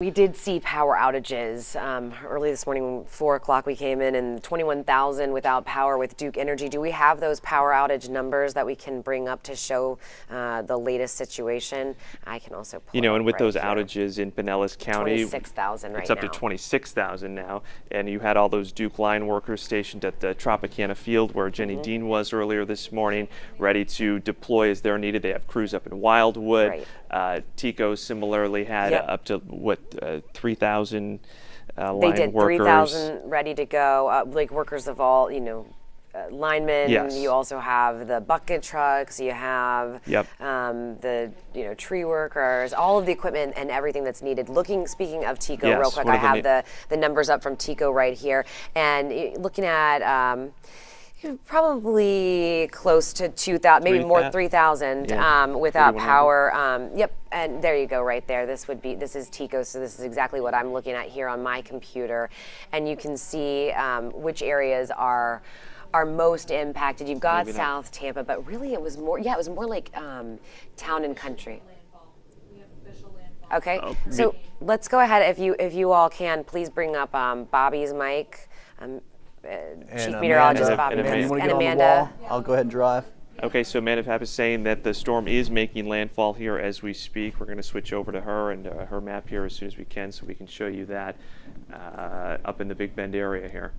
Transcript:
We did see power outages um, early this morning. Four o'clock, we came in and 21,000 without power with Duke Energy. Do we have those power outage numbers that we can bring up to show uh, the latest situation? I can also. you know, and with right those here. outages in Pinellas County, 26,000 right it's up now. to 26,000 now. And you had all those Duke line workers stationed at the Tropicana Field where Jenny Mm-hmm. Dean was earlier this morning, ready to deploy as they're needed. They have crews up in Wildwood. Right. Uh, TECO similarly had Yep. up to what uh, 3,000 uh, They did workers. 3,000 ready to go, uh, like workers of all, you know, uh, linemen. Yes. You also have the bucket trucks. You have Yep. um, the you know tree workers, all of the equipment and everything that's needed. Looking, speaking of TECO, real quick, I have the the numbers up from TECO right here, and looking at. Um, Probably close to 2,000, maybe more 3,000 Yeah. um, without 3,100. power. Um, yep, and there you go, right there. This would be this is TECO, so this is exactly what I'm looking at here on my computer, and you can see um, which areas are are most impacted. You've got Maybe not. South Tampa, but really it was more. Yeah, it was more like um, town and country. We have official landfall. Okay, Oh, so let's go ahead. If you if you all can, please bring up um, Bobby's mic. Uh, Chief And Meteorologist Amanda, Bobby and Mills, Amanda. you and Amanda. the wall? I'll go ahead and drive. Okay, so Amanda Pap is saying that the storm is making landfall here as we speak. We're going to switch over to her and uh, her map here as soon as we can so we can show you that uh, up in the Big Bend area here.